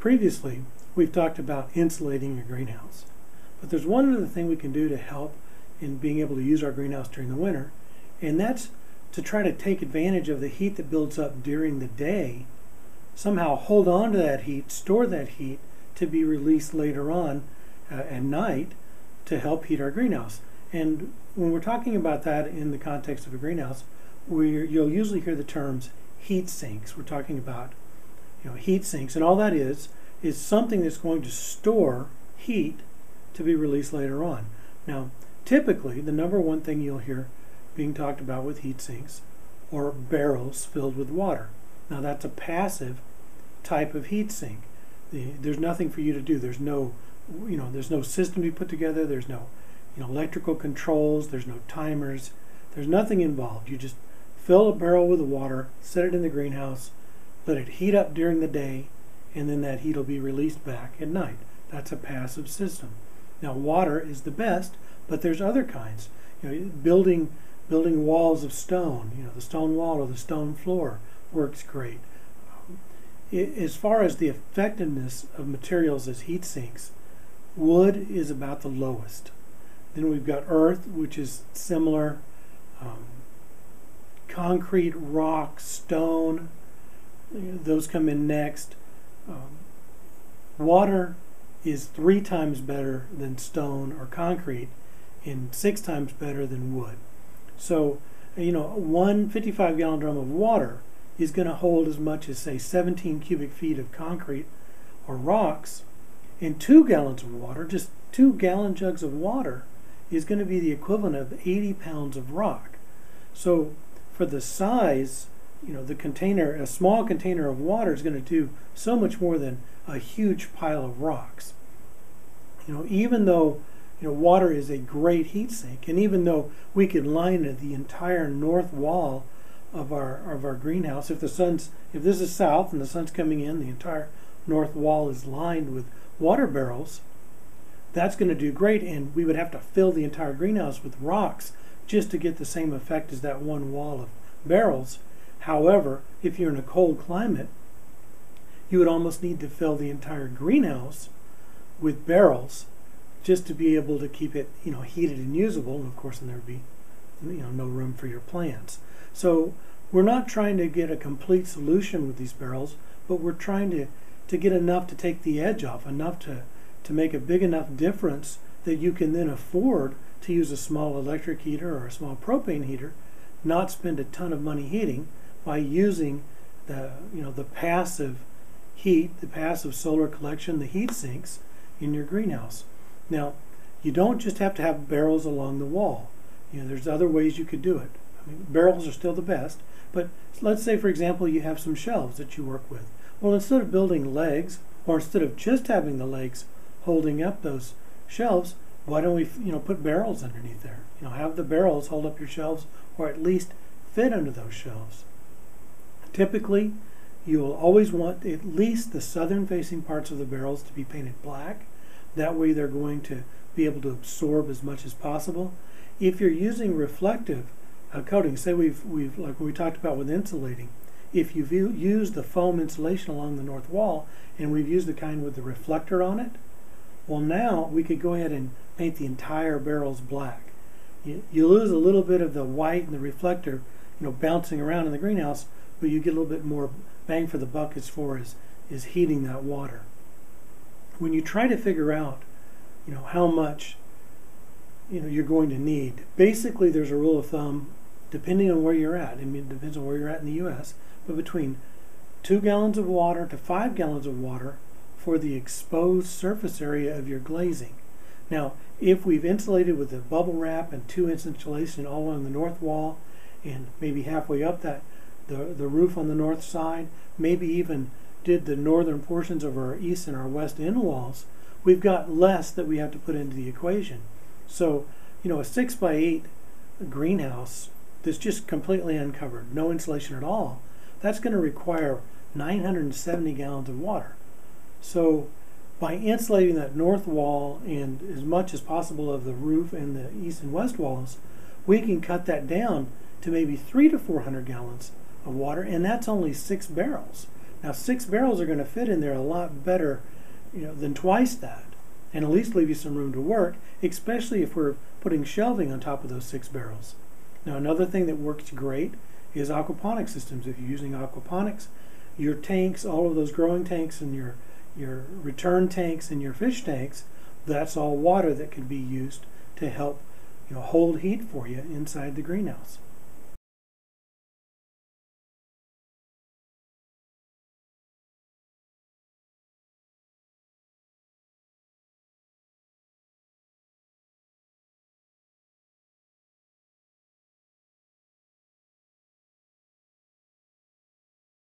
previously we've talked about insulating your greenhouse. But there's one other thing we can do to help in being able to use our greenhouse during the winter, and that's to try to take advantage of the heat that builds up during the day, somehow hold on to that heat, store that heat to be released later on uh, at night to help heat our greenhouse. And when we're talking about that in the context of a greenhouse, we you'll usually hear the terms heat sinks. We're talking about you know heat sinks, and all that is is something that's going to store heat to be released later on. Now, typically, the number one thing you'll hear being talked about with heat sinks or barrels filled with water. Now, that's a passive type of heat sink. The, there's nothing for you to do. There's no, you know, there's no system to be put together. There's no, you know, electrical controls. There's no timers. There's nothing involved. You just fill a barrel with water, set it in the greenhouse, let it heat up during the day, and then that heat will be released back at night. That's a passive system. Now, water is the best, but there's other kinds. You know, building building walls of stone. You know, the stone wall or the stone floor works great. as far as the effectiveness of materials as heat sinks, wood is about the lowest. Then we've got earth, which is similar. Um, concrete, rock, stone, those come in next. Um, water is three times better than stone or concrete and six times better than wood. So, you know, one 55 gallon drum of water is going to hold as much as, say, 17 cubic feet of concrete or rocks, and two gallons of water, just two gallon jugs of water, is going to be the equivalent of 80 pounds of rock. So, for the size, you know, the container, a small container of water is going to do so much more than a huge pile of rocks. You know, even though you know water is a great heat sink, and even though we could line the entire north wall of our of our greenhouse, if the sun's if this is south and the sun's coming in, the entire north wall is lined with water barrels. That's going to do great, and we would have to fill the entire greenhouse with rocks just to get the same effect as that one wall of barrels. However, if you're in a cold climate, you would almost need to fill the entire greenhouse with barrels just to be able to keep it, you know, heated and usable. And of course, then there would be, you know, no room for your plants. So we're not trying to get a complete solution with these barrels, but we're trying to, to get enough to take the edge off, enough to, to make a big enough difference that you can then afford to use a small electric heater or a small propane heater, not spend a ton of money heating by using the you know the passive heat, the passive solar collection, the heat sinks in your greenhouse. Now, you don't just have to have barrels along the wall. You know, there's other ways you could do it. I mean, barrels are still the best, but let's say, for example, you have some shelves that you work with. Well, instead of building legs, or instead of just having the legs holding up those shelves, why don't we, you know, put barrels underneath there? You know, have the barrels hold up your shelves, or at least fit under those shelves. Typically, you will always want at least the southern facing parts of the barrels to be painted black. That way they're going to be able to absorb as much as possible. If you're using reflective uh, coating, say we've, we've, like we talked about with insulating, if you've used the foam insulation along the north wall and we've used the kind with the reflector on it, well now we could go ahead and paint the entire barrels black. You, you lose a little bit of the white and the reflector, you know, bouncing around in the greenhouse, but you get a little bit more bang for the buck as far as is heating that water. When you try to figure out, you know, how much you know you're going to need, basically there's a rule of thumb, depending on where you're at. I mean, it depends on where you're at in the U.S., but between two gallons of water to five gallons of water for the exposed surface area of your glazing. Now, if we've insulated with a bubble wrap and two inch insulation all along the north wall and maybe halfway up that the, the roof on the north side, maybe even did the northern portions of our east and our west end walls, we've got less that we have to put into the equation. So, you know, a six by eight greenhouse that's just completely uncovered, no insulation at all, that's going to require 970 gallons of water. So, by insulating that north wall and as much as possible of the roof and the east and west walls, we can cut that down to maybe three to 400 gallons of water, and that's only six barrels. Now six barrels are going to fit in there a lot better, you know, than twice that, and at least leave you some room to work, especially if we're putting shelving on top of those six barrels. Now another thing that works great is aquaponics systems. If you're using aquaponics, your tanks, all of those growing tanks and your your return tanks and your fish tanks, that's all water that can be used to help you know hold heat for you inside the greenhouse.